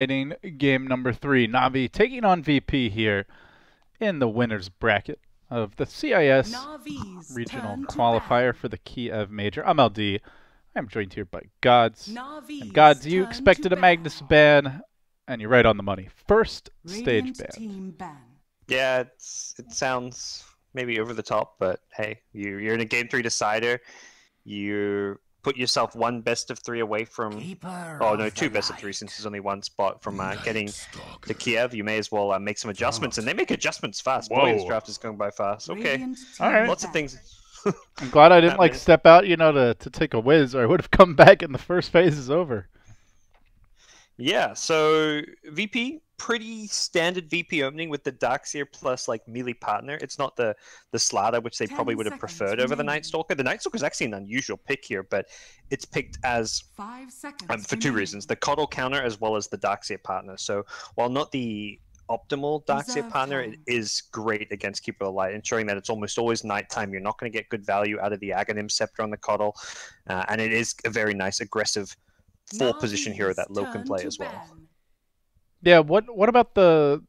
Inning game number three. Navi taking on VP here in the winners bracket of the CIS Navi's regional qualifier for the Kiev Major. I'm LD. I'm joined here by GoDz. Navi's And GoDz, you expected a Magnus ban, and you're right on the money. First stage Radiant ban. Ban. Yeah, it's it sounds maybe over the top, but hey, you you're in a game three decider. You put yourself one best of three away from. Keeper Oh no, two the best of three since there's only one spot from uh, getting to Kiev. You may as well uh, make some adjustments, and they make adjustments fast. Boy, this draft is going by fast. Okay, All right. Lots of things. I'm glad I didn't like Batman. step out, you know, to, to take a whiz, or I would have come back and the first phase is over. Yeah, so VP pretty standard VP opening with the Darkseer plus like melee partner. It's not the the Slardar which they Ten probably would have preferred over the. Night Stalker. The Night Stalker is actually an unusual pick here, but it's picked as Five seconds. um, for two remaining. reasons: the KotL counter as well as the Darkseer partner. So while not the optimal Darkseer partner, it time. is great against Keeper of the Light, ensuring that it's almost always nighttime. You're not going to get good value out of the Aghanim Scepter on the KotL, uh, and it is a very nice aggressive four position hero that Lo can play as well. ban. Yeah, what what about the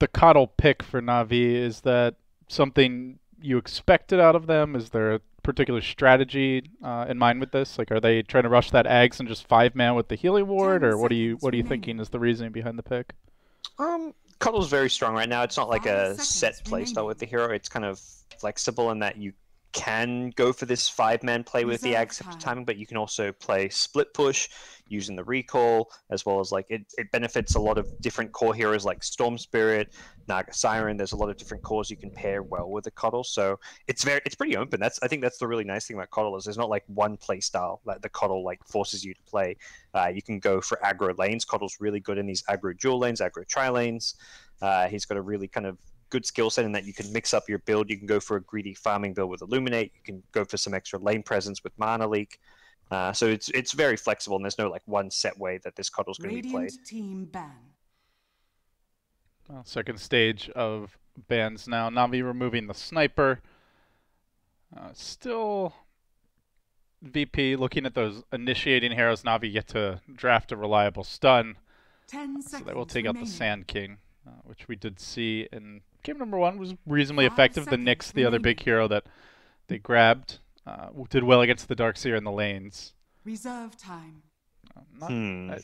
the KotL pick for Navi? Is that something you expected out of them? Is there a particular strategy uh, in mind with this? Like, are they trying to rush that Ags and just five man with the healing ward, or what are you what are you thinking is the reasoning behind the pick? Um, KotL's very strong right now. It's not like a set play style with the hero. It's kind of flexible in that you can go for this five man play with the Ag timing, but you can also play split push using the recall, as well as like it, it benefits a lot of different core heroes like Storm Spirit, Naga Siren. There's a lot of different cores you can pair well with the KotL. So it's very it's pretty open. That's I think that's the really nice thing about KotL is there's not like one play style that the KotL like forces you to play. Uh, you can go for aggro lanes. KotL's really good in these aggro dual lanes, aggro tri lanes. Uh, he's got a really kind of good skill set in that you can mix up your build. You can go for a greedy farming build with Illuminate. You can go for some extra lane presence with Mana Leak. Uh, so it's it's very flexible, and there's no like one set way that this KotL's going to be played. Team ban. Well, second stage of bans now. Navi removing the sniper. Uh, still, VP looking at those initiating heroes. Navi yet to draft a reliable stun. Ten So they will take out the. Sand King, uh, which we did see in game number one was reasonably Five effective. The seconds Nyx, the other big hero that they grabbed, uh, did well against the Darkseer in the lanes. Reserve time. Um, not, Hmm. uh,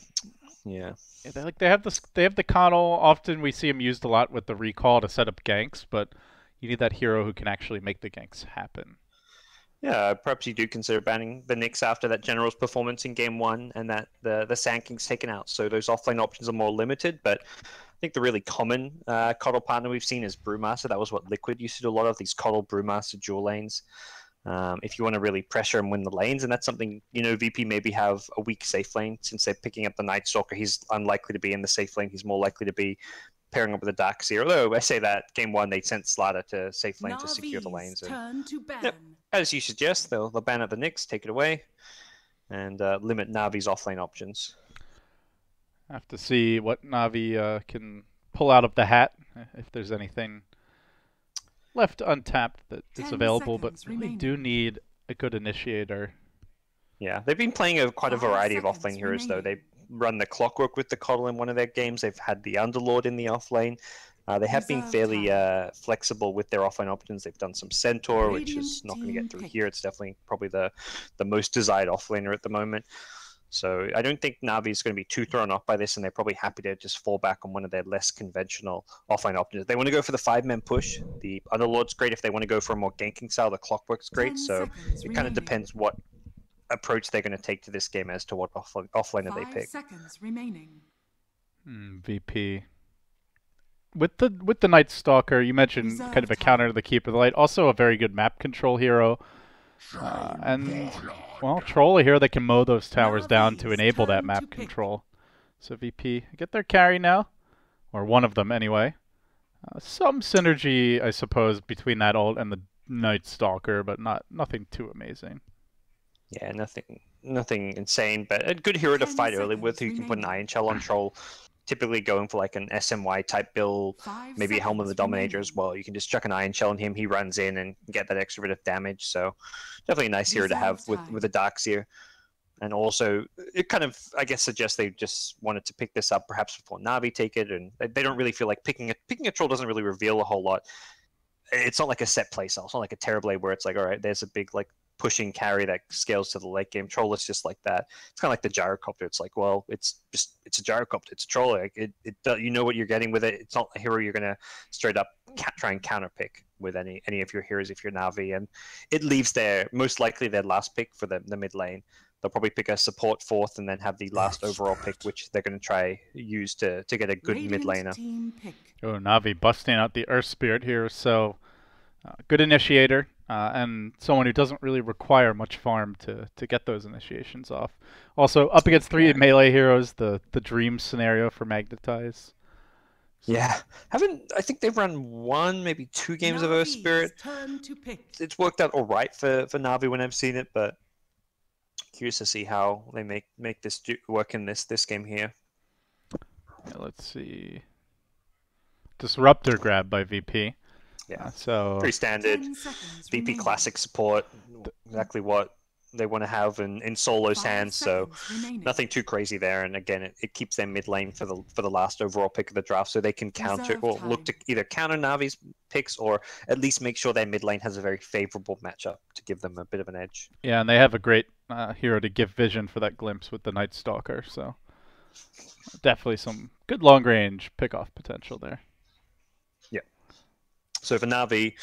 Yeah. yeah, they like they have this. They have the KotL. Often we see him used a lot with the recall to set up ganks, but you need that hero who can actually make the ganks happen. Yeah, perhaps you do consider banning the Nyx after that General's performance in game one and that the the Sand taken out. So those offlane options are more limited. But I think the really common uh, KotL partner we've seen is Brewmaster. That was what Liquid used to do a lot of these KotL Brewmaster dual lanes. Um, if you want to really pressure and win the lanes, and that's something you know VP maybe have a weak safe lane since they're picking up the Night Stalker. He's unlikely to be in the safe lane. He's more likely to be pairing up with the Darkseer. Although I say that game one they sent Slardar to safe lane to secure the lanes. And turn to ban. Yep. as you suggest, they'll, they'll ban at the Nyx, take it away, and uh, limit Navi's offlane options. Have to see what Navi uh, can pull out of the hat if there's anything left untapped that is available. But seconds really do need a good initiator. Yeah, they've been playing a, quite a variety of seconds offlane heroes, though. They remaining. Run the Clockwork with the KotL in one of their games. They've had the Underlord in the offlane. Uh, they have been fairly uh, flexible with their offline options. They've done some Centaur, which is not going to get through pick. here. It's definitely probably the, the most desired offlaner at the moment. So I don't think Navi is going to be too thrown off by this, and they're probably happy to just fall back on one of their less conventional offline options. They want to go for the five man push, the Underlord's great. If they want to go for a more ganking style, the Clockwork's great. Ten So it kind of depends what approach they're going to take to this game as to what off- offlaner they Five pick. seconds remaining. Hmm, VP. With the with the Night Stalker, you mentioned kind of a Reserve counter to the Keeper of the Light. Also a very good map control hero. Uh, and well, troll a hero that can mow those towers down to enable that map control. So VP get their carry now, or one of them anyway. Uh, some synergy, I suppose, between that ult and the Night Stalker, but not nothing too amazing. Yeah, nothing, nothing insane, but a good hero to fight early with, who you can put an remaining. Iron Shell on troll. Typically going for like an SMY type build, Five maybe Helm of the Dominator as well. You can just chuck an Iron Shell on him, he runs in and get that extra bit of damage. So definitely a nice hero to have with with a Darkseer. and also it kind of I guess suggests they just wanted to pick this up perhaps before Navi take it, and they- they don't really feel like picking a picking a troll doesn't really reveal a whole lot. It's not like a set play style. It's not like a Terrorblade where it's like, all right, there's a big like pushing carry that scales to the late game. Troll is just like that. It's kind of like the gyrocopter. It's like, well, it's just it's a gyrocopter. It's a troll. Like it, it you know what you're getting with it. It's not a hero you're gonna straight up ca- try and counter pick with any any of your heroes if you're Navi, and it leaves their most likely their last pick for the the mid lane. They'll probably pick a support fourth and then have the last overall pick, which they're going to try use to to get a good mid laner. Oh, Navi busting out the Earth Spirit here, so uh, good initiator uh, and someone who doesn't really require much farm to, to get those initiations off. Also, up against three Yeah. melee heroes, the the dream scenario for Magnetize. Yeah, haven't I think they've run one, maybe two games of Earth Spirit. To pick. It's worked out all right for for Navi when I've seen it, but curious to see how they make make this do, work in this this game here. Yeah, let's see. Disruptor grab by VP. Yeah, so pretty standard. 10 seconds VP remaining. classic support, exactly what they want to have in, in Solo's Five hands. So remaining. nothing too crazy there. And again, it, it keeps them mid lane for the for the last overall pick of the draft, so they can counter Reserve or look to either counter Navi's picks or at least make sure their mid lane has a very favorable matchup to give them a bit of an edge. yeah, and they have a great uh, hero to give vision for that glimpse with the Night Stalker. So definitely some good long range pick off potential there. So for Navi,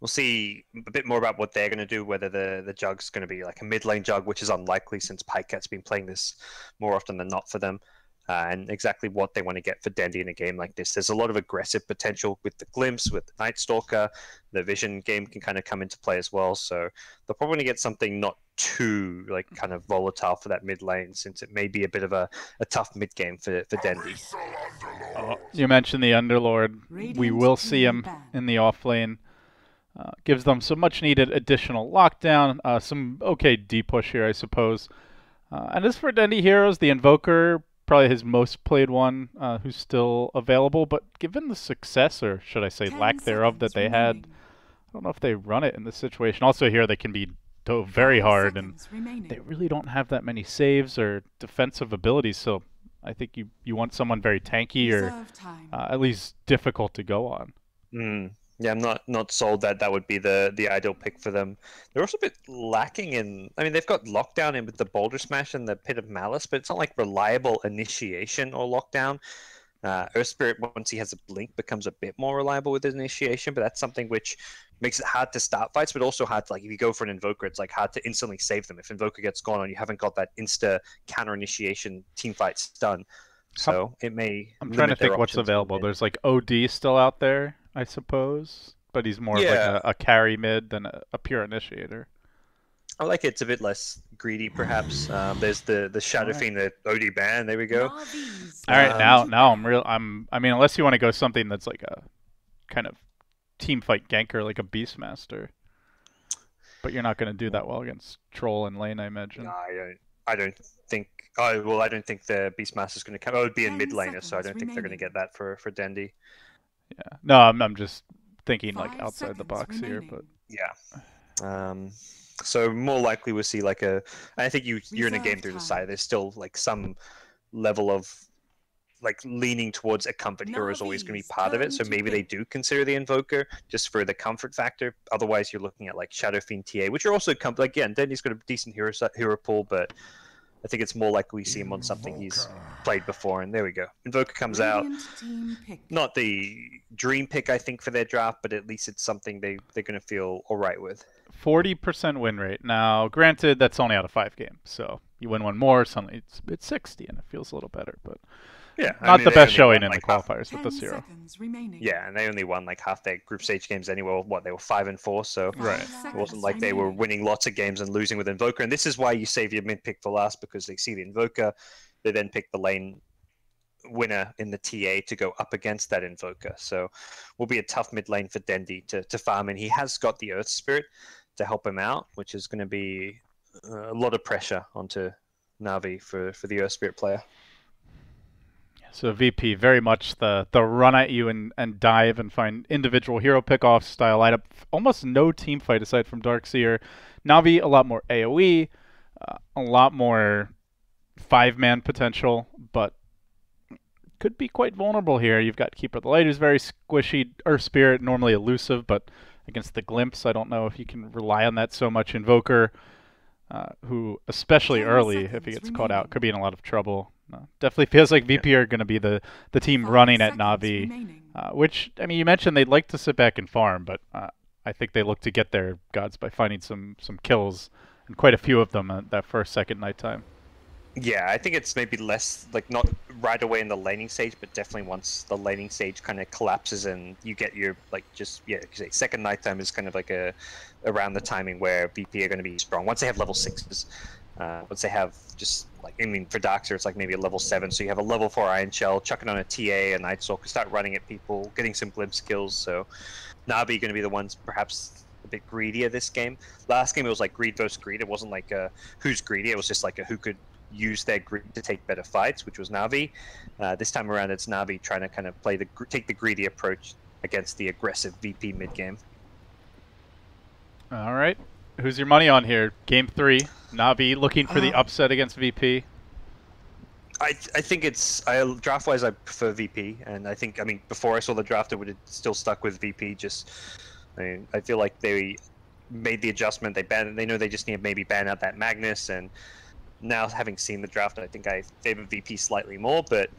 we'll see a bit more about what they're going to do. Whether the the jug's going to be like a mid lane jug, which is unlikely since Pajkatt's been playing this more often than not for them, uh, and exactly what they want to get for Dendi in a game like this. There's a lot of aggressive potential with the glimpse, with the Night Stalker. The Vision game can kind of come into play as well. So they're probably going to get something not too like kind of volatile for that mid lane, since it may be a bit of a, a tough mid game for for You mentioned the Underlord. we will see him ban. in the off lane. Uh, gives them some much needed additional lockdown. Uh, some okay D push here, I suppose. Uh, and as for Dendi Heroes, the Invoker, probably his most played one, uh, who's still available. But given the success, or should I say 10 lack thereof, that they had. I don't know if they run it in this situation. Also, here they can be dove very hard, and remaining. they really don't have that many saves or defensive abilities. So I think you, you want someone very tanky or uh, at least difficult to go on. Mm. Yeah, I'm not not sold that that would be the the ideal pick for them. They're also a bit lacking in. I mean, they've got lockdown in with the Boulder Smash and the Pit of Malice, but it's not like reliable initiation or lockdown. Uh, Earth Spirit, once he has a blink, becomes a bit more reliable with his initiation, but that's something which makes it hard to start fights, but also hard to like if you go for an Invoker, it's like hard to instantly save them. If Invoker gets gone and you haven't got that insta counter initiation team fights done, so it may. I'm trying to think what's available. There's like OD still out there, I suppose, but he's more Yeah. of like a, a carry mid than a, a pure initiator. I like it. It's a bit less greedy, perhaps. Um, there's the the Shadow Alright. Fiend, the OD ban. There we go. Navi's All right, Um, now now I'm real. I'm. I mean, unless you want to go something that's like a kind of team fight ganker, like a Beastmaster. But you're not going to do that well against Troll and Lane, I imagine. No, I don't. I don't think. Oh well, I don't think the Beastmaster's going to come. Oh, it would be in 10 mid laner, so I don't think they're going to get that for for Dendi. Yeah. No, I'm. I'm just thinking like outside the seconds box here, but Yeah. Um. So more likely we'll see like a. I think you you're in a game through the side. There's still like some level of like leaning towards a comfort hero is always going to be part of it. So maybe they do consider the invoker just for the comfort factor. Otherwise, you're looking at like Shadow Fiend TA, which are also com- again. Dendi's got a decent hero hero pool, but I think it's more likely we see him on something he's played before. And there we go. Invoker comes out. Radiant team pick. Not the dream pick, I think, for their draft, but at least it's something they they're going to feel all right with. 40% win rate. Now, granted, that's only out of five games, so you win one more, suddenly it's it's 60, and it feels a little better. But Yeah, I not mean, the best showing won, in like, the qualifiers with Ten this hero. Yeah, and they only won like half their group stage games anyway. What they were five and four, so Right. it wasn't like they were winning lots of games and losing with Invoker. And this is why you save your mid pick for last because they see the Invoker, they then pick the lane winner in the TA to go up against that Invoker. So will be a tough mid lane for Dendi to, to farm, and he has got the Earth Spirit to help him out, which is going to be uh, a lot of pressure onto Navi for, for the Earth Spirit player. So VP, very much the the run at you and, and dive and find individual hero pickoff style lineup. Almost no team fight aside from Darkseer. Navi a lot more AOE. uh, a lot more five-man potential, but could be quite vulnerable here. You've got Keeper of the Light, who's very squishy. Earth Spirit, normally elusive, but against the Glimpse, I don't know if you can rely on that so much. Invoker, uh, who, especially early, if he gets caught out, could be in a lot of trouble. Uh, definitely feels like VP are going to be the, the team Five running at Navi. Uh, which I mean, you mentioned they'd like to sit back and farm, but uh, I think they look to get their gods by finding some some kills and quite a few of them at that first second nighttime. Yeah, I think it's maybe less like not right away in the laning stage, but definitely once the laning stage kind of collapses and you get your like just yeah, 'cause say second nighttime is kind of like a around the timing where VP are going to be strong. Once they have level sixes, uh, once they have just like I mean for Darkseer it's like maybe a level seven, so you have a level four Iron Shell, chucking on a TA, a Night Stalker, start running at people, getting some glimpse skills. So Navi going to be the ones perhaps a bit greedier this game. Last game it was like greed versus greed. It wasn't like a who's greedy. It was just like a who could use their greed to take better fights, which was Navi. Uh, this time around, it's Navi trying to kind of play the take the greedy approach against the aggressive VP mid game. All right, who's your money on here? Game three, Navi looking for the Uh, upset against VP. I, I think it's I draft wise I prefer VP, and I think I mean before I saw the draft I would have still stuck with VP. Just I mean I feel like they made the adjustment. They ban they know they just need to maybe ban out that Magnus, and now having seen the draft, I think I favor VP slightly more. But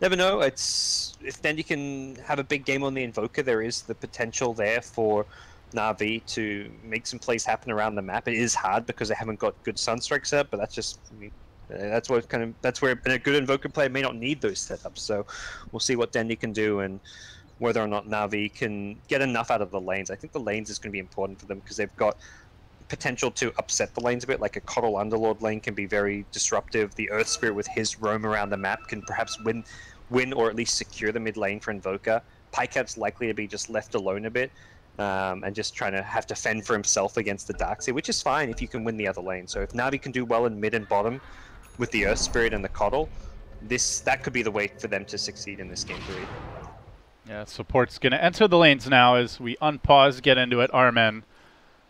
never know. It's if then you can have a big game on the Invoker, there is the potential there for Navi to make some plays happen around the map. It is hard because they haven't got good Sunstrike set up, but that's just I mean, uh, that's what kind of that's where a good Invoker player may not need those setups. So we'll see what Dendi can do and whether or not Navi can get enough out of the lanes. I think the lanes is going to be important for them because they've got potential to upset the lanes a bit. Like a KotL Underlord lane can be very disruptive. The Earth Spirit with his roam around the map can perhaps win, win or at least secure the mid lane for Invoker. Pajkatt's likely to be just left alone a bit. Um, and just trying to have to fend for himself against the Darkseer, which is fine if you can win the other lane. So if Navi can do well in mid and bottom with the Earth Spirit and the KotL, this that could be the way for them to succeed in this game three. Yeah, support's going to enter the lanes now as we unpause, get into it. Armel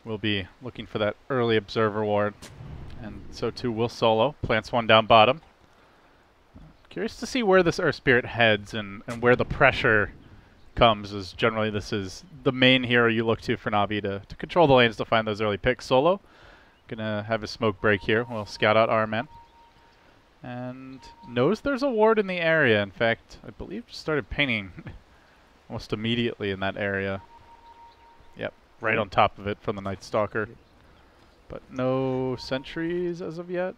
will be looking for that early observer ward, and so too will Solo. Plants one down bottom. Curious to see where this Earth Spirit heads and, and where the pressure comes, as generally this is the main hero you look to for Navi to, to control the lanes to find those early picks. Solo gonna have a smoke break here. We'll scout out our man. And knows there's a ward in the area. In fact, I believe just started painting almost immediately in that area. Yep, right Right. on top of it from the Night Stalker. But no sentries as of yet.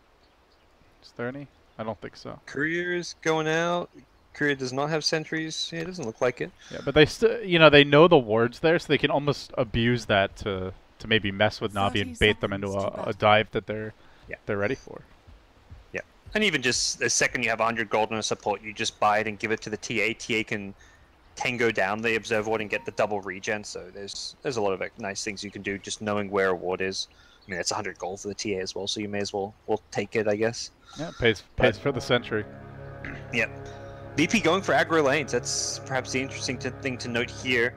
Is there any? I don't think so. Courier's going out. Courier does not have sentries. Yeah, it doesn't look like it. Yeah, but they still, you know, they know the wards there, so they can almost abuse that to to maybe mess with Navi and bait them into a, a dive that they're Yeah. they're ready for. Yeah, and even just the second you have 100 gold on a support, you just buy it and give it to the TA. TA can tango down the observer ward and get the double regen. So there's there's a lot of nice things you can do just knowing where a ward is. I mean, it's 100 gold for the TA as well, so you may as well well take it, I guess. Yeah, pays pays for the sentry. Yep. VP going for aggro lanes. That's perhaps the interesting to, thing to note here.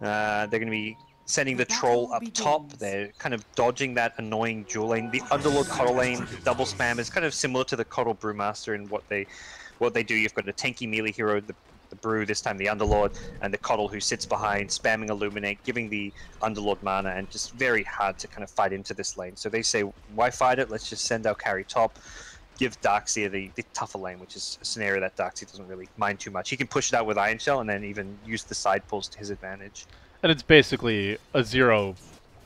Uh, they're going to be sending the troll up top. They're kind of dodging that annoying dual lane. The Underlord KotL lane double spam is kind of similar to the KotL Brewmaster in what they what they do. You've got a tanky melee hero, the, the Brew, this time the Underlord, and the KotL who sits behind, spamming Illuminate, giving the Underlord mana, and just very hard to kind of fight into this lane. So they say, why fight it? Let's just send our carry top give Darkseer the, the tougher lane, which is a scenario that Darkseer doesn't really mind too much. He can push it out with Iron Shell and then even use the side pulls to his advantage. And it's basically a zero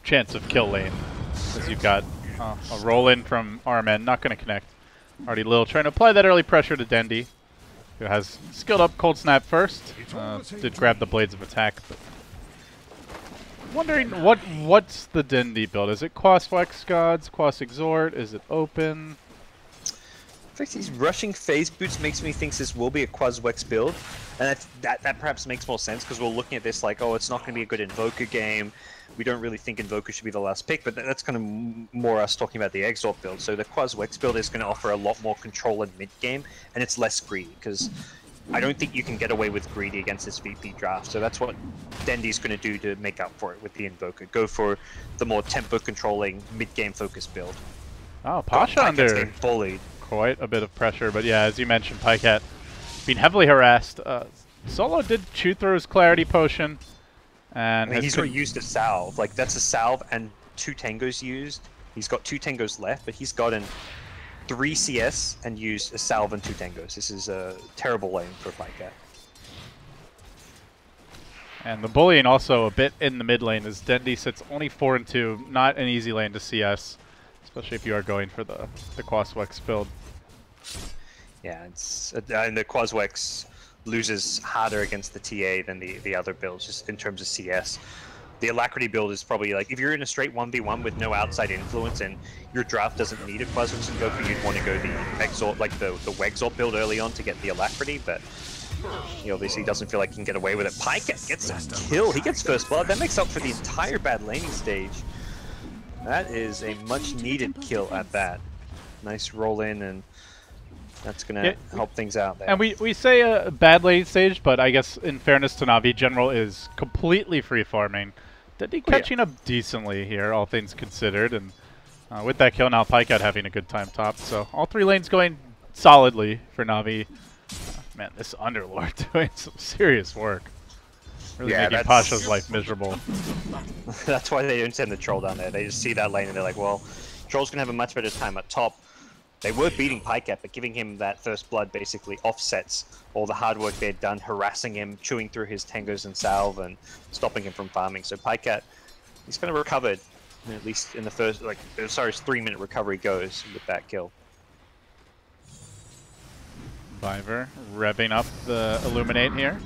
chance of kill lane, as you've got uh, a roll in from Armel, not going to connect. Already Lil trying to apply that early pressure to Dendi, who has skilled up Cold Snap first. Uh, did grab the Blades of Attack. But wondering what what's the Dendi build? Is it Quas Wex GoDz, Quas Exort? Is it open? In fact, he's rushing phase boots makes me think this will be a Quaswex build, and that that, that perhaps makes more sense because we're looking at this like, oh, it's not going to be a good Invoker game. We don't really think Invoker should be the last pick, but that- that's kind of more us talking about the Exort build. So the Quaswex build is going to offer a lot more control in mid game, and it's less greedy because I don't think you can get away with greedy against this VP draft. So that's what Dendi's going to do to make up for it with the Invoker. Go for the more tempo controlling mid game focused build. Oh, Pasha under bullied. Quite a bit of pressure, but yeah, as you mentioned, Pajkatt being heavily harassed. Uh, Solo did chew through his clarity potion, I and mean, has he's already used a salve. Like that's a salve and two tangos used. He's got two tangos left, but he's gotten three CS and used a salve and two tangos. This is a terrible lane for Pajkatt. And the bullying also a bit in the mid lane as Dendi sits only 4 and 2. Not an easy lane to CS, especially if you are going for the, the Quaswex build. Yeah, it's uh, and the Quaswex loses harder against the TA than the the other builds, just in terms of CS. The Alacrity build is probably like if you're in a straight 1v1 with no outside influence and your draft doesn't need a Quaswex and Goku, you'd want to go the Exort, like the the Wexalt build early on to get the Alacrity, but he obviously doesn't feel like he can get away with it. Pajkatt gets a kill. He gets first blood. That makes up for the entire bad laning stage. That is a much needed kill at that. Nice roll in and that's gonna Yeah, help things out there. And we, we say a bad lane stage, but I guess in fairness to Navi, General is completely free farming. Dendi Oh, yeah. catching up decently here, all things considered, and uh, with that kill now, Pajkatt having a good time top. So all three lanes going solidly for Navi. Man, this Underlord doing some serious work. Really Yeah, making that's- Pasha's life miserable. That's why they don't send the troll down there. They just see that lane and they're like, well, troll's gonna have a much better time up top. They were beating Pajkatt, but giving him that first blood basically offsets all the hard work they'd done, harassing him, chewing through his tangos and salve, and stopping him from farming. So Pajkatt, he's kind of recovered, at least in the first, like, uh, as far as three minute recovery goes with that kill. Biver revving up the Illuminate here.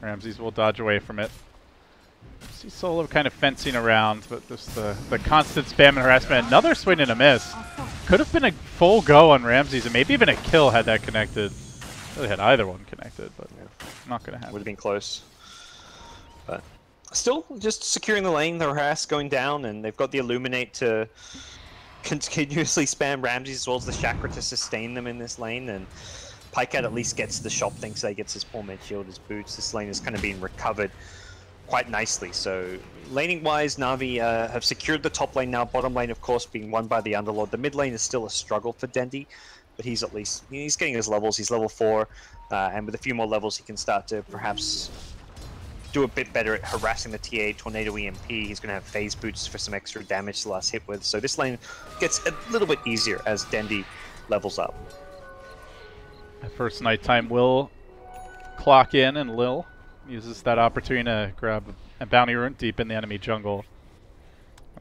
Ramses will dodge away from it. See Solo kind of fencing around, but just the, the constant spam and harassment. Another swing and a miss. Could have been a full go on Ramses, and maybe even a kill had that connected. Really had either one connected, but not going to happen. Would have been close. But still, just securing the lane, the harass going down, and they've got the Illuminate to continuously spam Ramses as well as the Chakra to sustain them in this lane. And Pajkatt at least gets the shop thing, so he gets his poor mid shield, his boots. This lane is kind of being recovered quite nicely. So laning wise, Navi uh, have secured the top lane now. Bottom lane, of course, being won by the Underlord. The mid lane is still a struggle for Dendi, but he's at least he's getting his levels. He's level four, uh, and with a few more levels, he can start to perhaps do a bit better at harassing the TA. Tornado EMP. He's going to have phase boots for some extra damage to last hit with. So this lane gets a little bit easier as Dendi levels up. At first nighttime will clock in, and Lil uses that opportunity to grab a bounty rune deep in the enemy jungle.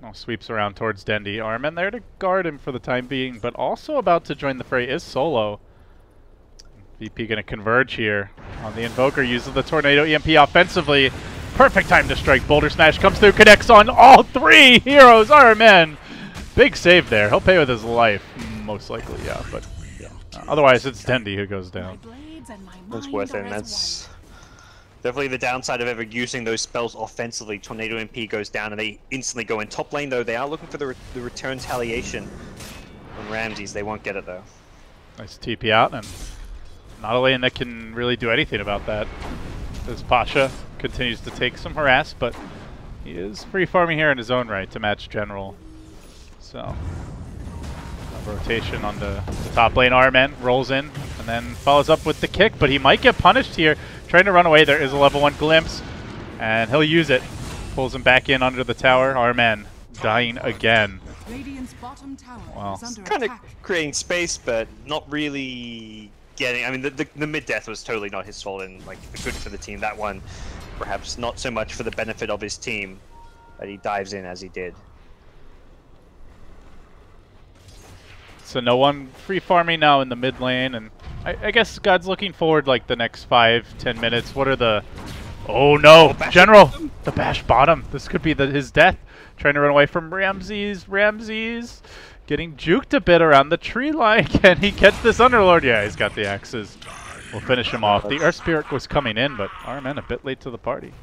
Oh, sweeps around towards Dendi. Armel there to guard him for the time being, but also about to join the fray is Solo. VP going to converge here on the Invoker, uses the Tornado EMP offensively. Perfect time to strike. Boulder Smash comes through, connects on all three heroes. Armel, big save there. He'll pay with his life, most likely, yeah. But otherwise, it's Dendi who goes down. That's worth it. And that's definitely the downside of ever using those spells offensively. Tornado EMP goes down and they instantly go in. Top lane, though, they are looking for the, re- the return retaliation from Ramses. They won't get it, though. Nice TP out, and not a lane that can really do anything about that. As Pasha continues to take some harass, but he is free farming here in his own right to match General. So, a rotation on the, the top lane. Armel rolls in and then follows up with the kick, but he might get punished here. Trying to run away. There is a level one glimpse, and he'll use it. Pulls him back in under the tower. Armel dying again. Radiant's bottom tower Wow. Kind of creating space, but not really getting. I mean, the, the, the mid death was totally not his fault and like good for the team. That one, perhaps not so much for the benefit of his team but he dives in as he did. So no one free farming now in the mid lane, and I, I guess GoDz looking forward like the next five, ten minutes. What are the? Oh no, bash General, the bash bottom. This could be the, his death. Trying to run away from Ramses. Ramses getting juked a bit around the tree line. Can he catch this Underlord? Yeah, he's got the axes. We'll finish him off. The Earth Spirit was coming in, but Armel a bit late to the party.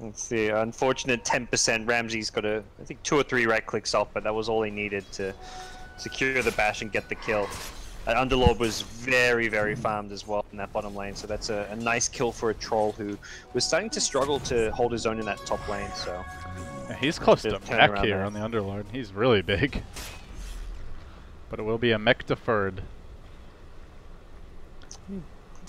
Let's see, unfortunate 10%. Ramsey's got a, I think, two or three right clicks off, but that was all he needed to secure the bash and get the kill. And Underlord was very, very farmed as well in that bottom lane, so that's a, a nice kill for a troll who was starting to struggle to hold his own in that top lane. So Yeah, he's close to Mech here there. on the Underlord. He's really big. But it will be a mech deferred.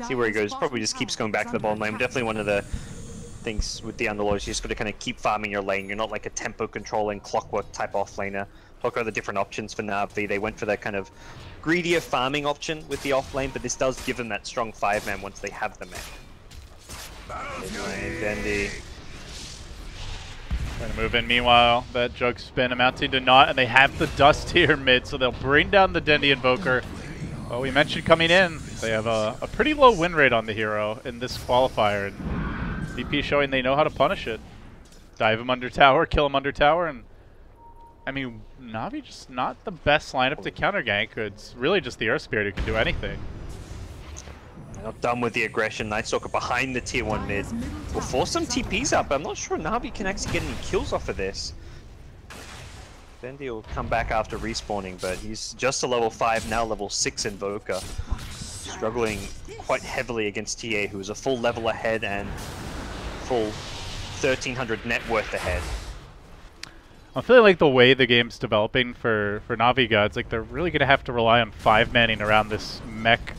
See where he goes. Probably just keeps going back to the bottom lane. Definitely one of the things with the Underlords. You just got to kind of keep farming your lane. You're not like a tempo controlling clockwork type offlaner. Talk about the different options for Na'Vi. They went for that kind of greedier farming option with the off lane, but this does give them that strong five man once they have the mech. Anyway, Dendi. Trying to move in. Meanwhile, that jug spin amounting to naught, and they have the dust here mid, so they'll bring down the Dendi Invoker. Well, we mentioned coming in, they have a, a pretty low win rate on the hero in this qualifier, and VP showing they know how to punish it. Dive him under tower, kill him under tower, and I mean, Navi just not the best lineup to counter gank. It's really just the Earth Spirit who can do anything. Not done with the aggression. Nightstalker behind the tier 1 mid. Will force some TPs up. but I'm not sure Navi can actually get any kills off of this. Dendi will come back after respawning, but he's just a level 5, now level 6 Invoker. Struggling quite heavily against TA, who is a full level ahead and full 1300 net worth ahead. I'm feeling like the way the game's developing for, for Navi GoDz, like they're really going to have to rely on five manning around this mech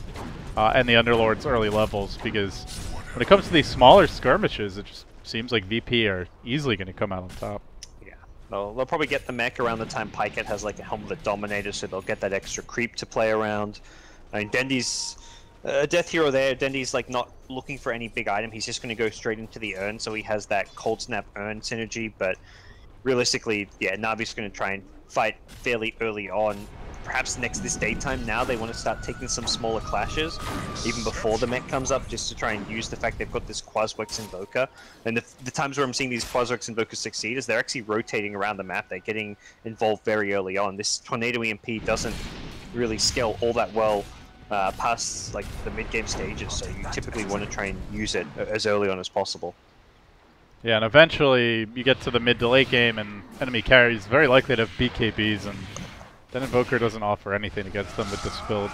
uh, and the Underlord's early levels because when it comes to these smaller skirmishes, it just seems like VP are easily going to come out on top. Yeah. They'll, they'll probably get the mech around the time Pajkatt has like a Helmet of the Dominator, so they'll get that extra creep to play around. I mean, Dendi's a death hero there. Dendi's like not looking for any big item. He's just going to go straight into the urn, so he has that cold snap urn synergy. But realistically, yeah, Navi's going to try and fight fairly early on. Perhaps next this daytime now they want to start taking some smaller clashes even before the mech comes up just to try and use the fact they've got this Quaswex Invoker. And the, the times where I'm seeing these Quaswex Invokers succeed is they're actually rotating around the map. They're getting involved very early on. This Tornado EMP doesn't really scale all that well uh, past like the mid-game stages, so you typically want to try and use it as early on as possible. Yeah, and eventually you get to the mid to late game and enemy carries very likely to have BKBs and then Invoker doesn't offer anything against them with this build.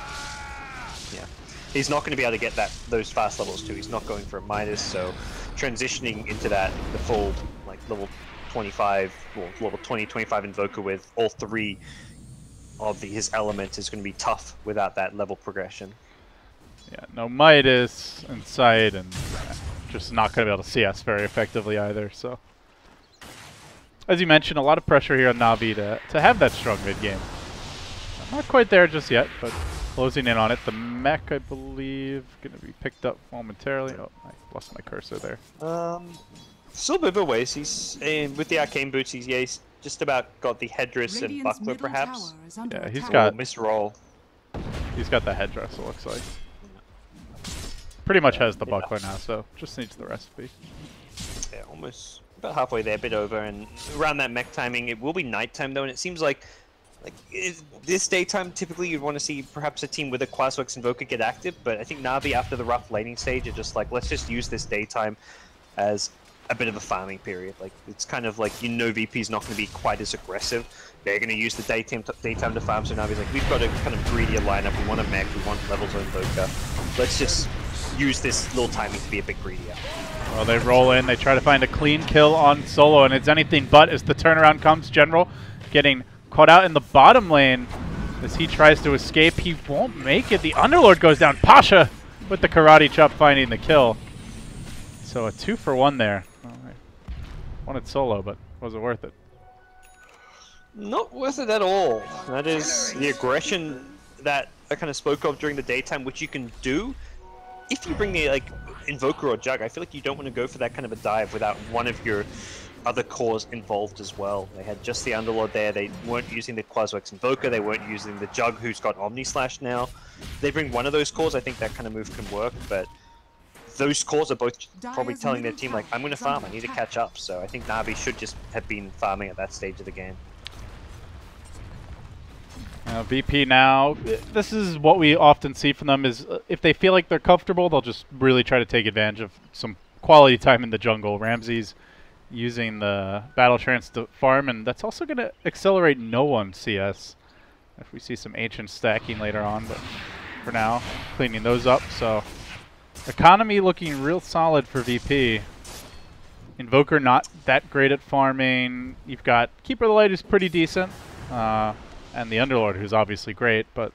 Yeah, he's not going to be able to get that those fast levels too. He's not going for a Midas, so transitioning into that the full like level 25, well, level 20, 25 Invoker with all three of the, his elements is going to be tough without that level progression. Yeah, no Midas and Sight and just not going to be able to see us very effectively either, so. As you mentioned, a lot of pressure here on Navi to, to have that strong mid game. Not quite there just yet, but closing in on it. The mech, I believe, going to be picked up momentarily. Oh, I lost my cursor there. Um, still a bit of a ways. He's and with the arcane boots. He's yeah, he's just about got the headdress and Radiant's buckler, perhaps. tower is under Yeah, he's attack. got- Oh, misroll. He's got the headdress, it looks like. Pretty much has the buckler now, so just needs the recipe. Yeah, almost about halfway there, a bit over, and around that mech timing, it will be nighttime though, and it seems like like this daytime typically you'd want to see perhaps a team with a Quaswex Invoker get active, but I think Navi after the rough laning stage are just like let's just use this daytime as a bit of a farming period. Like it's kind of like you know VP's not going to be quite as aggressive. They're going to use the daytime to, daytime to farm. So Navi's like we've got a kind of greedier lineup. We want a mech. We want levels of Invoker. Let's just use this little timing to be a bit greedier. Well, they roll in. They try to find a clean kill on solo, and it's anything but as the turnaround comes. General getting caught out in the bottom lane as he tries to escape. He won't make it. The Underlord goes down. Pasha with the karate chop finding the kill. So a two for one there. All right. Wanted solo, but was it worth it? Not worth it at all. That is the aggression that I kind of spoke of during the daytime, which you can do if you bring the like invoker or jug. I feel like you don't want to go for that kind of a dive without one of your other cores involved as well. They had just the Underlord there. They weren't using the Quaswex Invoker. They weren't using the Jug, who's got Omni Slash now. They bring one of those cores. I think that kind of move can work, but those cores are both probably telling their team like, "I'm going to farm. I need to catch up." So I think Navi should just have been farming at that stage of the game. Uh, VP now, this is what we often see from them is uh, if they feel like they're comfortable, they'll just really try to take advantage of some quality time in the jungle. Ramsey's using the battle trance to farm, and that's also going to accelerate no one CS. If we see some ancient stacking later on, but for now, cleaning those up. So economy looking real solid for VP. Invoker not that great at farming. You've got Keeper of the Light is pretty decent. Uh, and the Underlord, who's obviously great, but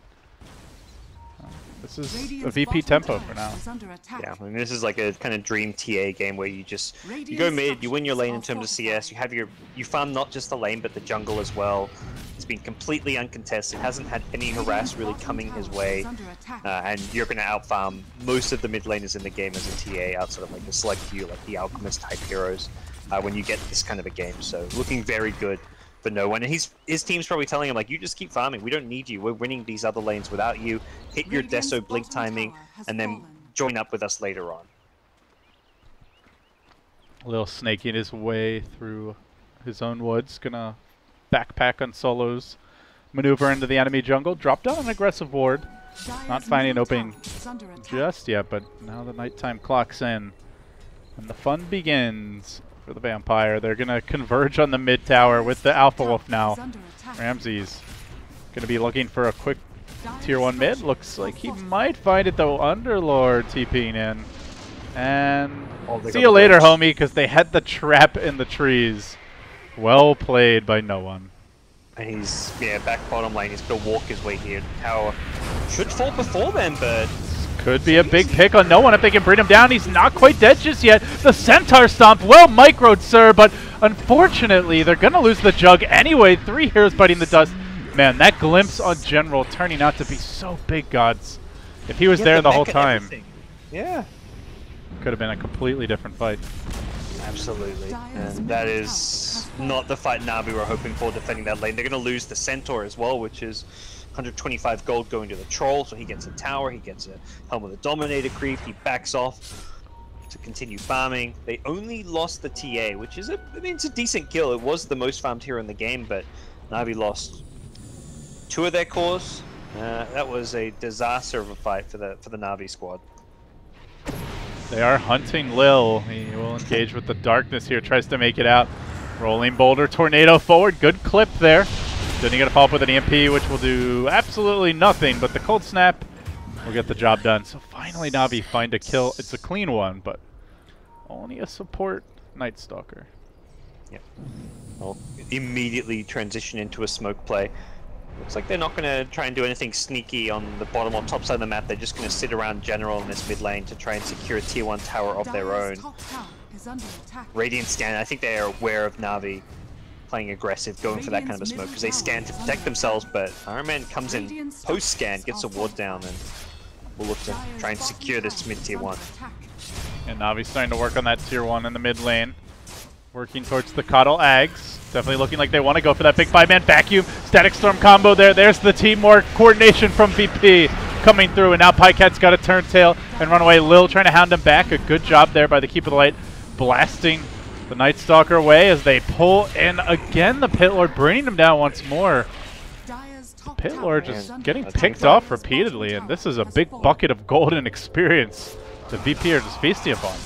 uh, this is a VP tempo for now. is under attack. Yeah, I mean, this is like a kind of dream TA game where you just you go mid, you win your lane in terms of CS, you have your you farm not just the lane but the jungle as well. It's been completely uncontested, hasn't had any harass really coming his way, uh, and you're going to outfarm most of the mid laners in the game as a TA outside of like the select few like the Alchemist type heroes uh, when you get this kind of a game. So looking very good for no one, and he's his team's probably telling him like, you just keep farming, we don't need you, we're winning these other lanes without you. Hit your Deso blink timing, and then fallen. join up with us later on. A little snaking his way through his own woods, gonna backpack on solos, maneuver into the enemy jungle, drop down an aggressive ward. Not finding an opening tower is under attack. just yet, but now the nighttime clocks in. And the fun begins for the vampire. They're gonna converge on the mid tower with the Alpha Wolf now. under attack. Ramsey's gonna be looking for a quick tier 1 mid. Looks like he might find it though. Underlord TPing in. And Oh, see you later, bridge. homie, because they had the trap in the trees. Well played by no one. And he's yeah back bottom lane. He's gonna walk his way here. Tower should fall before then, but Could be a big pick on no one if they can bring him down. He's not quite dead just yet. The Centaur Stomp, well microed, sir, but unfortunately, they're going to lose the Jug anyway. Three heroes biting the dust. Man, that glimpse on General turning out to be so big, GoDz. If he was Yeah, there the, whole time, everything. Yeah, could have been a completely different fight. absolutely. Dire's And that middle is tower has not the fight Navi were hoping for defending that lane. They're gonna lose the Centaur as well, which is 125 gold going to the Troll. So he gets a tower. He gets a Helm of the Dominator creep. He backs off to continue farming. They only lost the TA, which is a I mean it's a decent kill. It was the most farmed hero in the game, but Navi lost two of their cores. Uh, that was a disaster of a fight for the for the Navi squad. They are hunting Lil. He will engage with the darkness here, tries to make it out. Rolling boulder, tornado forward. Good clip there. Then you got to follow up with an EMP, which will do absolutely nothing, but the cold snap will get the job done. So finally, Navi find a kill. It's a clean one, but only a support Night Stalker. I'll immediately transition into a smoke play. Looks like they're not going to try and do anything sneaky on the bottom or top side of the map. They're just going to sit around general in this mid lane to try and secure a tier 1 tower of their own. top tower is under attack. Radiant stand, I think they are aware of Navi playing aggressive, going for that kind of a smoke, because they scan to protect themselves, but Iron Man comes in post-scan, gets a ward down, and we'll look to try and secure this tower mid is tier under 1. And Navi's starting to work on that tier 1 in the mid lane. Working towards the KotL Ags. Definitely looking like they want to go for that big five-man vacuum. Static Storm combo there. There's the teamwork coordination from VP coming through. And now Pajkatt's got a turn tail and run away. Lil trying to hound him back. A good job there by the Keep of the Light. Blasting the Night Stalker away as they pull in again the Pit Lord, bringing him down once more. Dire's Pit Lord is just under getting picked off repeatedly, and this is a big bucket of golden experience the VP are just feasting upon.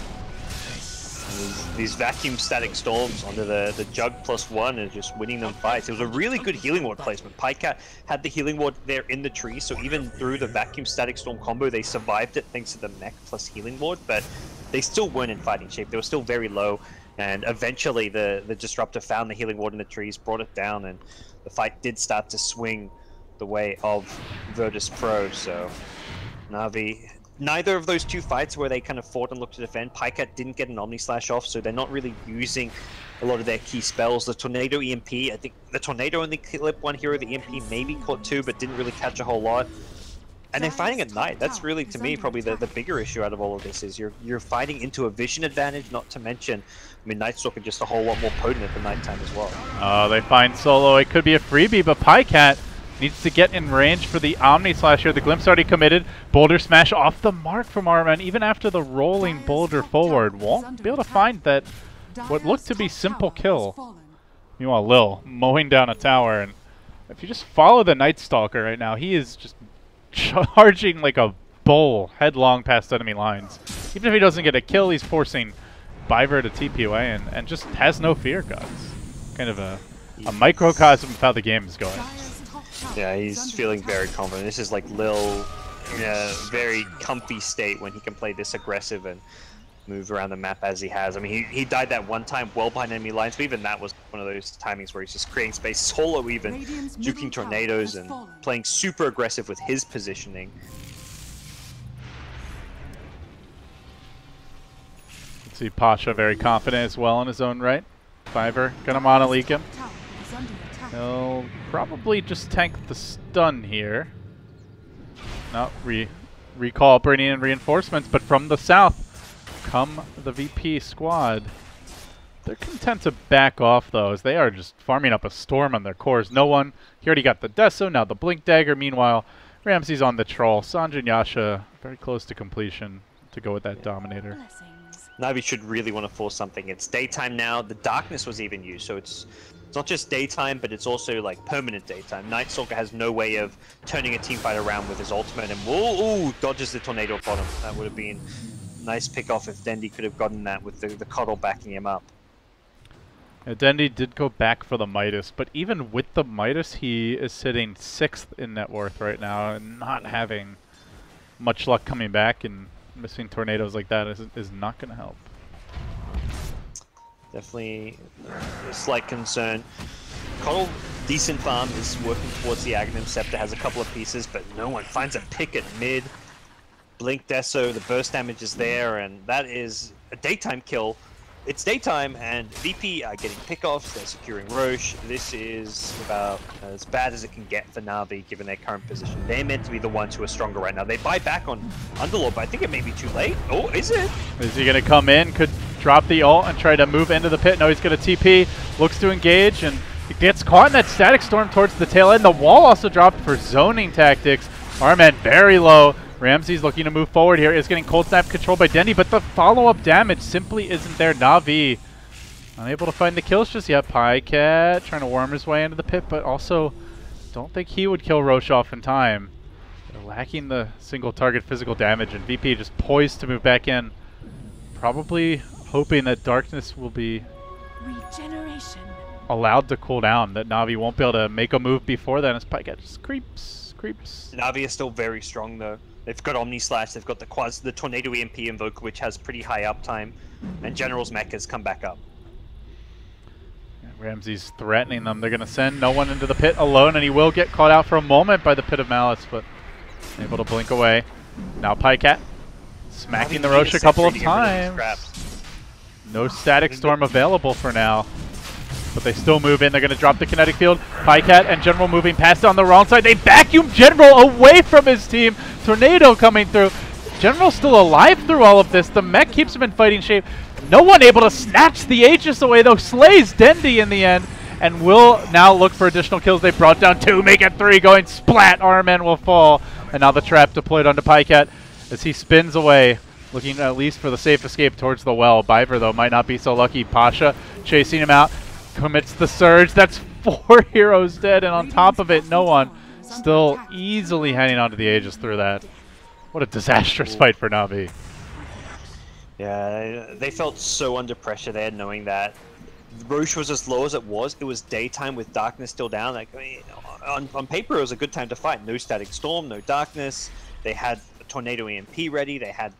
These, these vacuum static storms under the, the jug plus one and just winning them fights. It was a really good healing ward placement. Pajkatt had the healing ward there in the tree, so even through the vacuum static storm combo, they survived it thanks to the mech plus healing ward, but they still weren't in fighting shape. They were still very low, and eventually the, the disruptor found the healing ward in the trees, brought it down, and the fight did start to swing the way of Virtus Pro, so Navi neither of those two fights where they kind of fought and looked to defend, Pajkatt didn't get an Omni Slash off, so they're not really using a lot of their key spells. The Tornado EMP, I think the Tornado only clip one hero, the EMP maybe caught two, but didn't really catch a whole lot. And they're fighting at night. That's really, to me, probably the, the bigger issue out of all of this is you're you're fighting into a vision advantage, not to mention, I mean, Night Stalker just a whole lot more potent at the nighttime as well. Oh, they find Solo. It could be a freebie, but Pajkatt needs to get in range for the Omni Slash here. The Glimpse already committed. Boulder Smash off the mark from Armel. Even after the rolling Dire's boulder forward, won't be able to find that. what looked to be simple kill. Meanwhile, Lil mowing down a tower, and if you just follow the Night Stalker right now, he is just charging like a bull headlong past enemy lines. Even if he doesn't get a kill, he's forcing Biver to TP away and, and just has no fear, guys. Kind of a, a microcosm of how the game is going. Yeah, he's feeling very confident. This is like Lil in a very comfy state when he can play this aggressive and move around the map as he has. I mean, he, he died that one time well behind enemy lines, but even that was one of those timings where he's just creating space, solo even, Radiant's juking tornadoes and fallen. playing super aggressive with his positioning. Let's See Pasha very confident as well in his own right. Biver gonna Mana Leak him. Tower is under attack. He'll probably just tank the stun here. No, re recall bringing in reinforcements, but from the south come the VP squad. They're content to back off though, as they are just farming up a storm on their cores. Noone. He already got the Deso, now the Blink Dagger. Meanwhile, Ramzes on the troll. Sange and Yasha very close to completion to go with that Dominator. Navi should really want to force something. It's daytime now. The darkness was even used, so it's it's not just daytime, but it's also like permanent daytime. Night Stalker has no way of turning a team fight around with his ultimate, and whoa, ooh, dodges the tornado bottom. That would have been nice pick off if Dendi could have gotten that with the, the KotL backing him up. Yeah, Dendi did go back for the Midas, but even with the Midas, he is sitting sixth in net worth right now and not having much luck coming back and missing tornadoes like that is, is not going to help. Definitely a slight concern. KotL, decent farm, is working towards the Aghanim Scepter, has a couple of pieces, but Noone finds a pick at mid. Blink Deso, the burst damage is there, and that is a daytime kill. It's daytime, and VP are getting pickoffs, they're securing Rosh. This is about as bad as it can get for Navi, given their current position. They're meant to be the ones who are stronger right now. They buy back on Underlord, but I think it may be too late. Oh, is it? Is he going to come in? Could drop the ult and try to move into the pit. No, he's going to TP. Looks to engage and he gets caught in that static storm towards the tail end. The wall also dropped for zoning tactics. Armel very low. Ramzes looking to move forward here. Is getting cold snap controlled by Dendi, but the follow-up damage simply isn't there. Navi unable to find the kills just yet. Pajkatt trying to worm his way into the pit, but also don't think he would kill Rosh off in time. They're lacking the single target physical damage, and VP just poised to move back in. Probably hoping that darkness will be Regeneration. allowed to cool down, that Navi won't be able to make a move before then as Pajkatt just creeps, creeps. Navi is still very strong though. They've got Omni Slash, they've got the Quas, the Tornado EMP Invoker, which has pretty high uptime, and General's Mech has come back up. Ramzes threatening them. They're going to send Noone into the pit alone, and he will get caught out for a moment by the Pit of Malice, but able to blink away. Now Pajkatt smacking the Rosh a couple of times. No Static Storm available for now. But they still move in. They're going to drop the kinetic field. Pajkatt and General moving past on the wrong side. They vacuum General away from his team. Tornado coming through. General still alive through all of this. The mech keeps him in fighting shape. Noone able to snatch the Aegis away, though. Slays Dendi in the end. And will now look for additional kills. They brought down two, make it three. Going splat. Armel will fall. And now the trap deployed onto Pajkatt as he spins away. Looking at least for the safe escape towards the well. Biver, though, might not be so lucky. Pasha chasing him out. Commits the surge. That's four heroes dead. And on top of it, Noone. Still easily hanging onto the Aegis through that. What a disastrous fight for Navi. Yeah, they felt so under pressure there, knowing that Rosh was as low as it was. It was daytime with darkness still down. Like I mean, on, on paper, it was a good time to fight. No static storm, no darkness. They had a tornado EMP ready. They had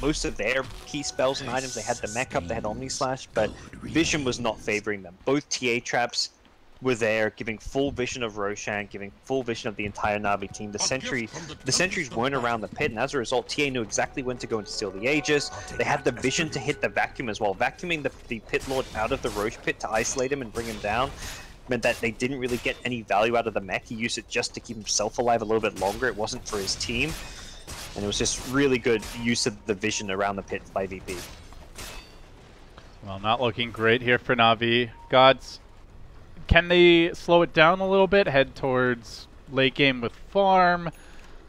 most of their key spells and items. They had the mech up. They had Omni Slash, but vision was not favoring them. Both TA traps were there, giving full vision of Roshan, giving full vision of the entire Navi team. The sentry, the sentries weren't around the pit, and as a result, TA knew exactly when to go and steal the Aegis. They had the vision to hit the vacuum as well, vacuuming the, the pit lord out of the Rosh pit to isolate him and bring him down. Meant that they didn't really get any value out of the mech. He used it just to keep himself alive a little bit longer. It wasn't for his team, and it was just really good use of the vision around the pit by VP. Well, not looking great here for Navi. GoDz, can they slow it down a little bit? Head towards late game with farm?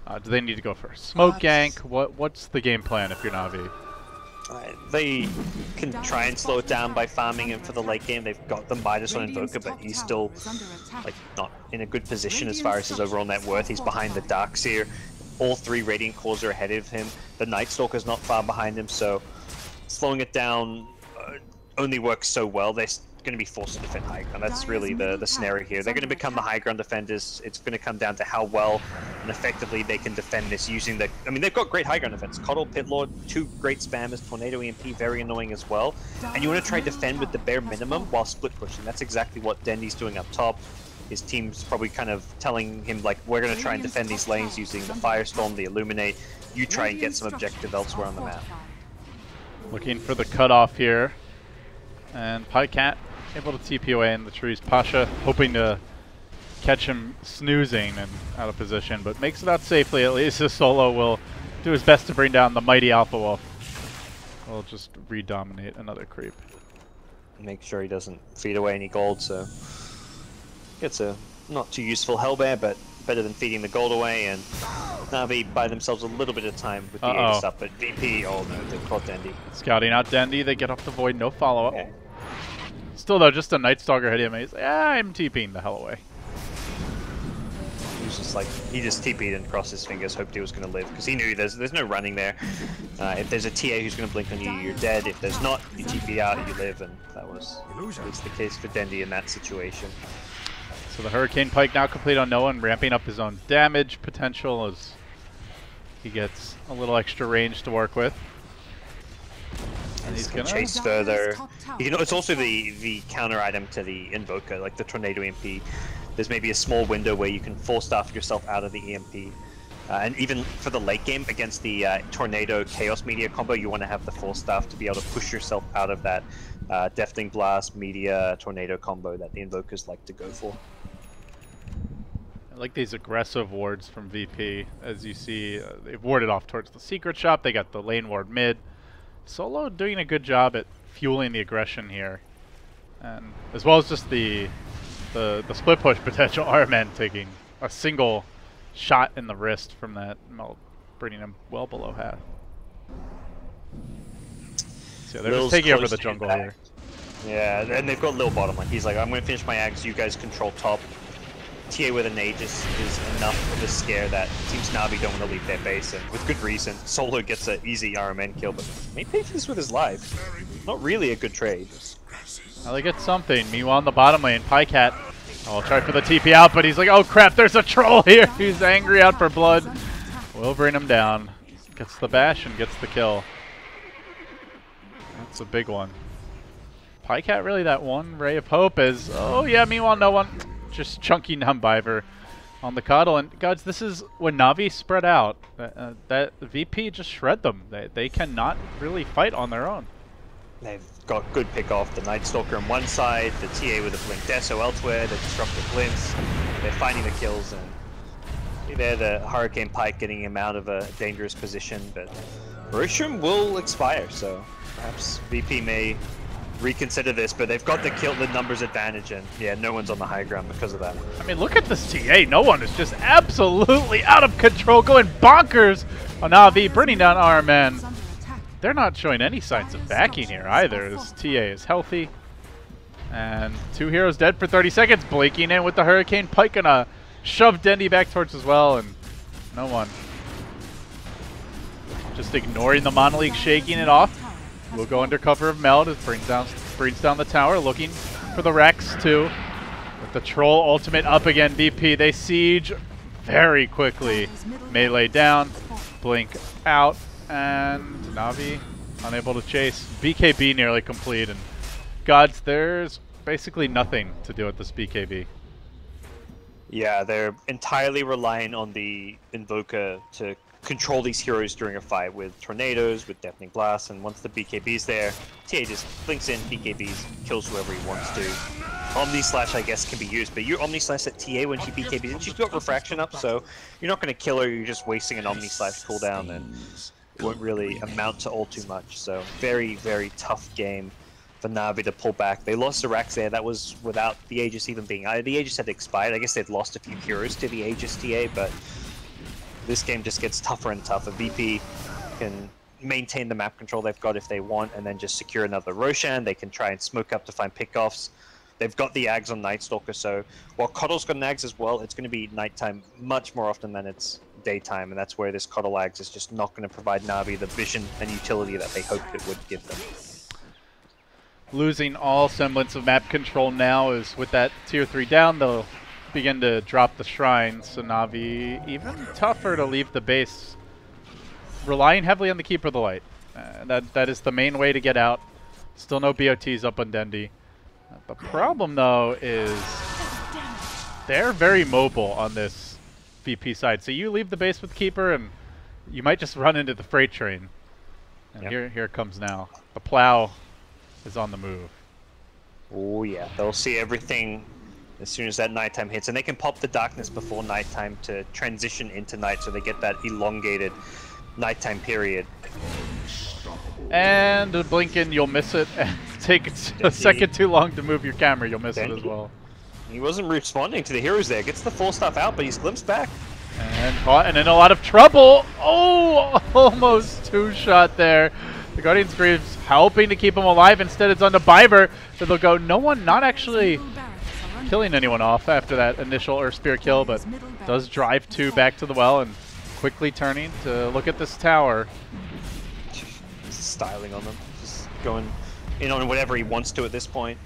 Uh, do they need to go for a smoke gank? What What's the game plan if you're Navi? Uh, they can try and slow it down by farming him for the late game. They've got the Midas on Radiant's Invoker, but he's still is under attack. like not in a good position as far as his overall net worth. He's behind the Dark Seer. All three Radiant Cores are ahead of him. The Night Stalker's not far behind him, so slowing it down uh, only works so well. They're going to be forced to defend high ground. That's really the, the scenario here. They're going to become the high ground defenders. It's going to come down to how well and effectively they can defend this using the. I mean, they've got great high ground defense. KotL, Pitlord, two great spammers, Tornado EMP, very annoying as well. And you want to try defend with the bare minimum while split pushing. That's exactly what Dendi's doing up top. His team's probably kind of telling him like, we're going to try and defend these lanes using the Firestorm, the Illuminate. You try and get some objective elsewhere on the map. Looking for the cutoff here. And Pajkatt able to TP away in the trees. Pasha hoping to catch him snoozing and out of position, but makes it out safely. At least his solo will do his best to bring down the mighty Alpha Wolf. We'll just redominate another creep. Make sure he doesn't feed away any gold, so gets a not too useful Hellbear, but better than feeding the gold away, and Navi buy themselves a little bit of time with the Uh -oh. Aegis up, but VP, oh no, they caught Dendi. Scouting out Dendi, they get off the void, no follow-up. Okay. Still though, just a Night Stalker hit him, and he's like, ah, I'm TPing the hell away. He was just like, he just TP'd and crossed his fingers, hoped he was going to live, because he knew there's there's no running there. Uh, if there's a TA who's going to blink on you, you're dead. If there's not, you TP out, you live, and that was at least the case for Dendi in that situation. So the Hurricane Pike now complete on Noah and ramping up his own damage potential as he gets a little extra range to work with. And he's can gonna chase further. You know, it's also the the counter item to the Invoker, like the Tornado EMP. There's maybe a small window where you can force staff yourself out of the EMP. Uh, and even for the late game against the uh, Tornado Chaos Meteor combo, you want to have the force staff to be able to push yourself out of that uh, Deafening Blast, Meteor, Tornado combo that the Invokers like to go for. I like these aggressive wards from VP. As you see, uh, they've warded off towards the secret shop. They got the lane ward mid. Solo doing a good job at fueling the aggression here. And as well as just the the, the split push potential. Armel taking a single shot in the wrist from that, well, bringing him well below half. So yeah, they're Lil's just taking over the jungle here. Yeah, and they've got Lil bottom lane. He's like, I'm going to finish my ags, you guys control top. TA with an Aegis is enough of a scare that Team Navi don't want to leave their base, and with good reason. Solo gets an easy Armel kill, but may pay this with his life. Not really a good trade. Well, they get something. Meanwhile, in the bottom lane, Pajkatt oh, I'll try for the TP out, but he's like, oh crap, there's a troll here. He's angry out for blood. We'll bring him down. Gets the bash and gets the kill. That's a big one. Pajkatt really that one ray of hope is, oh yeah, meanwhile Noone. Just chunky Numbiver on the KotL. And GoDz, this is when Navi spread out. Uh, uh, that VP just shred them. They, they cannot really fight on their own. They've got good pick off the Night Stalker on one side, the TA with a Blink Deso elsewhere, the Disruptive Glints. They're finding the kills and they're the Hurricane Pike getting him out of a dangerous position, but Roshan will expire, so perhaps VP may reconsider this, but they've got the kill the numbers advantage and yeah, no one's on the high ground because of that. I mean, look at this TA. Noone is just absolutely out of control, going bonkers on Navi, bringing down Armel. They're not showing any signs of backing here either. This TA is healthy. And two heroes dead for 30 seconds. Blinking in with the Hurricane Pike. Gonna shove Dendi back towards as well. And Noone. Just ignoring the Mana Leak, shaking it off. We'll go under cover of Meld. It brings down, brings down the tower. Looking for the Rax too. With the Troll ultimate up again. VP. They siege very quickly. Melee down. Blink out and Navi unable to chase. BKB nearly complete, and GoDz, there's basically nothing to do with this BKB. Yeah, they're entirely relying on the Invoker to control these heroes during a fight with tornadoes, with deafening blasts, and once the BKB's there, TA just blinks in, BKBs, kills whoever he wants to. Omni Slash, I guess, can be used, but you Omni Slash at TA when she BKBs, and she's got Refraction up, so you're not going to kill her, you're just wasting an Omni Slash cooldown, and it won't really amount to all too much. So very, very tough game for Navi to pull back. They lost the Rax there. That was without the Aegis even being... Uh, the Aegis had expired. I guess they'd lost a few heroes to the Aegis TA, but this game just gets tougher and tougher. VP can maintain the map control they've got if they want, and then just secure another Roshan. They can try and smoke up to find pickoffs. They've got the Ags on Night Stalker, so while KotL's got an Ags as well, it's going to be nighttime much more often than it's daytime, and that's where this Coddle Ags is just not going to provide Navi the vision and utility that they hoped it would give them. Losing all semblance of map control now is with that tier 3 down, they'll begin to drop the shrine, so Navi even tougher to leave the base, relying heavily on the Keeper of the Light. Uh, that that is the main way to get out. Still no BOTs up on Dendi. Uh, the problem though is they're very mobile on this VP side. So you leave the base with Keeper and you might just run into the freight train. And Yep. here here it comes now. The plow is on the move. Oh yeah, they'll see everything as soon as that nighttime hits, and they can pop the darkness before nighttime to transition into night, so they get that elongated nighttime period. And uh, Blinken, you'll miss it. And take a second too long to move your camera, you'll miss it as well. He wasn't responding to the heroes there. Gets the full stuff out, but he's glimpsed back. And caught and in a lot of trouble. Oh, almost two shot there. The Guardian Greaves helping to keep him alive. Instead, it's on the Biver. So they'll go. Noone, not actually killing anyone off after that initial Earth Spear kill, but does drive two back to the well and quickly turning to look at this tower. Styling on them, just going in on whatever he wants to at this point.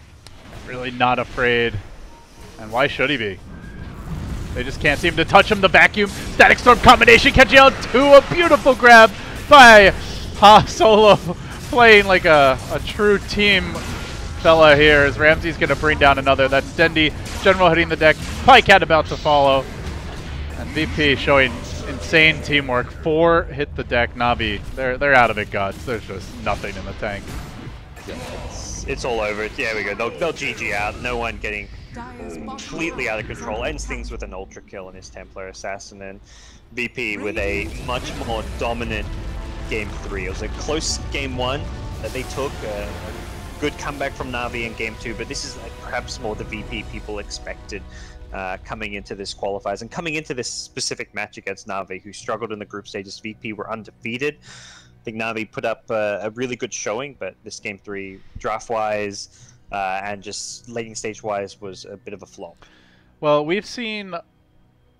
Really not afraid. And why should he be? They just can't seem to touch him. The vacuum static storm combination catching out to a beautiful grab by Ha Solo, playing like a, a true team fella here. As Ramzes gonna bring down another. That's Dendi, General hitting the deck. Pajkatt about to follow, and VP showing insane teamwork. Four hit the deck. Navi, they're they're out of it, GoDz. There's just nothing in the tank. It's, it's all over. Yeah, we go. They'll, they'll GG out. Noone getting completely out of control. Ends things with an ultra kill on his Templar Assassin, and VP with a much more dominant game three. It was a close game one that they took. Uh, good comeback from Navi in game two, but this is like perhaps more the VP people expected. Uh, coming into this qualifiers and coming into this specific match against Navi, who struggled in the group stages. VP were undefeated. I think Navi put up uh, a really good showing, but this game three, draft wise, uh, and just lating stage wise was a bit of a flop. Well, we've seen,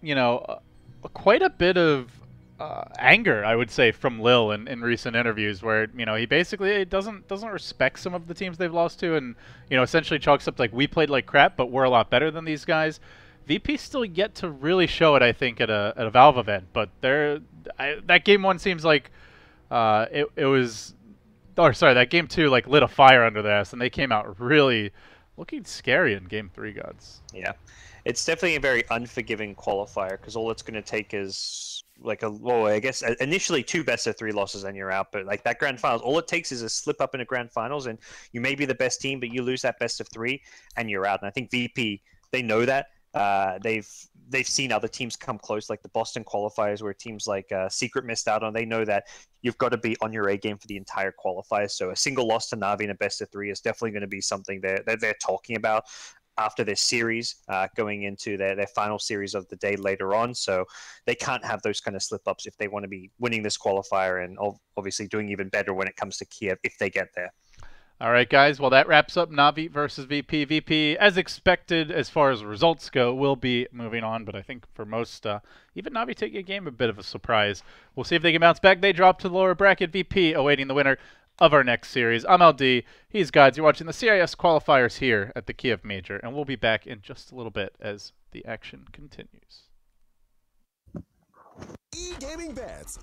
you know, uh, quite a bit of uh, anger, I would say, from Lil in, in recent interviews, where you know he basically doesn't doesn't respect some of the teams they've lost to, and you know essentially chalks up like we played like crap, but we're a lot better than these guys. VP still yet to really show it, I think, at a at a Valve event, but they're that game one seems like uh, it it was. Or sorry, that game two like lit a fire under their ass, and they came out really looking scary in game three, GoDz. Yeah, it's definitely a very unforgiving qualifier because all it's going to take is like a well, I guess uh, initially two best of three losses and you're out. But like that grand finals, all it takes is a slip up in a grand finals, and you may be the best team, but you lose that best of three and you're out. And I think VP they know that. Uh, they've they've seen other teams come close, like the Boston qualifiers, where teams like uh, Secret missed out on. They know that you've got to be on your A game for the entire qualifier. So a single loss to Navi in a best of three is definitely going to be something they're, that they're talking about after this series, uh, going into their, their final series of the day later on. So they can't have those kind of slip ups if they want to be winning this qualifier and ov- obviously doing even better when it comes to Kiev if they get there. All right, guys. Well, that wraps up Navi versus VP. VP, as expected, as far as results go, will be moving on. But I think for most, uh, even Navi taking a game, a bit of a surprise. We'll see if they can bounce back. They drop to the lower bracket. VP awaiting the winner of our next series. I'm LD. He's GoDz. You're watching the CIS qualifiers here at the Kiev Major, and we'll be back in just a little bit as the action continues. E-gaming bets.